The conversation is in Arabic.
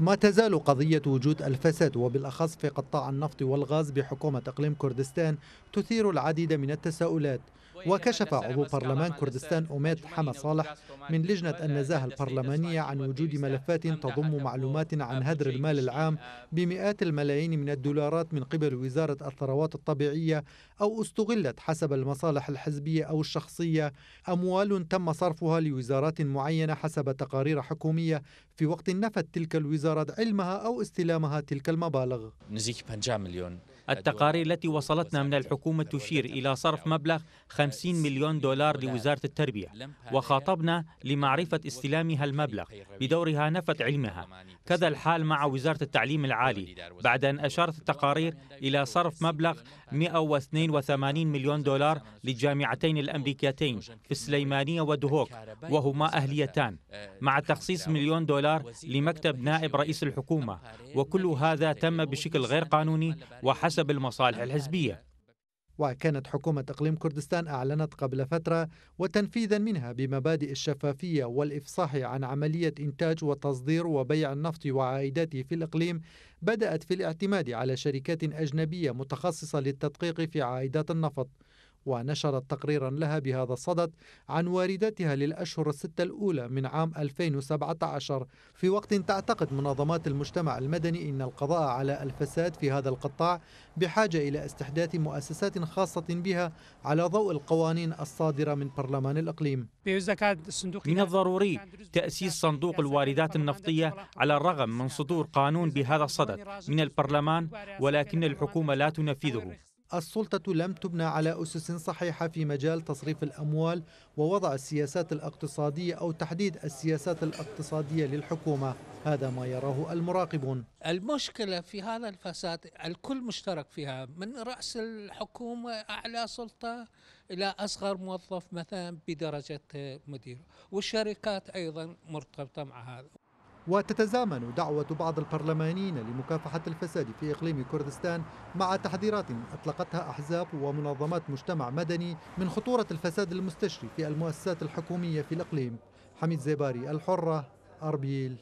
ما تزال قضية وجود الفساد وبالأخص في قطاع النفط والغاز بحكومة إقليم كردستان تثير العديد من التساؤلات. وكشف عضو برلمان كردستان أميد حما صالح من لجنة النزاهة البرلمانية عن وجود ملفات تضم معلومات عن هدر المال العام بمئات الملايين من الدولارات من قبل وزارة الثروات الطبيعية أو استغلت حسب المصالح الحزبية أو الشخصية أموال تم صرفها لوزارات معينة حسب تقارير حكومية في وقت نفت تلك الوزارات علمها أو استلامها تلك المبالغ. نزيك 50 مليون. التقارير التي وصلتنا من الحكومة تشير إلى صرف مبلغ 50 مليون دولار لوزارة التربية وخاطبنا لمعرفة استلامها المبلغ بدورها نفت علمها. كذا الحال مع وزارة التعليم العالي. بعد أن أشارت التقارير إلى صرف مبلغ 182 مليون دولار للجامعتين الأمريكيتين في السليمانية ودهوك وهما أهليتان مع تخصيص مليون دولار لمكتب نائب رئيس الحكومة. وكل هذا تم بشكل غير قانوني وحسب المصالح الحزبية. وكانت حكومة إقليم كردستان أعلنت قبل فترة وتنفيذا منها بمبادئ الشفافية والإفصاح عن عملية إنتاج وتصدير وبيع النفط وعائداته في الإقليم بدأت في الاعتماد على شركات أجنبية متخصصة للتدقيق في عائدات النفط. ونشرت تقريرا لها بهذا الصدد عن وارداتها للأشهر الستة الأولى من عام 2017 في وقت تعتقد منظمات المجتمع المدني أن القضاء على الفساد في هذا القطاع بحاجة إلى استحداث مؤسسات خاصة بها على ضوء القوانين الصادرة من برلمان الإقليم. من الضروري تأسيس صندوق الواردات النفطية على الرغم من صدور قانون بهذا الصدد من البرلمان ولكن الحكومة لا تنفذه. السلطة لم تبنى على أسس صحيحة في مجال تصريف الأموال ووضع السياسات الاقتصادية أو تحديد السياسات الاقتصادية للحكومة. هذا ما يراه المراقبون. المشكلة في هذا الفساد الكل مشترك فيها من رأس الحكومة أعلى سلطة إلى أصغر موظف مثلا بدرجة مدير والشركات أيضا مرتبطة مع هذا. وتتزامن دعوة بعض البرلمانيين لمكافحة الفساد في إقليم كردستان مع تحذيرات أطلقتها أحزاب ومنظمات مجتمع مدني من خطورة الفساد المستشري في المؤسسات الحكومية في الإقليم. حميد زيباري الحرة أربيل.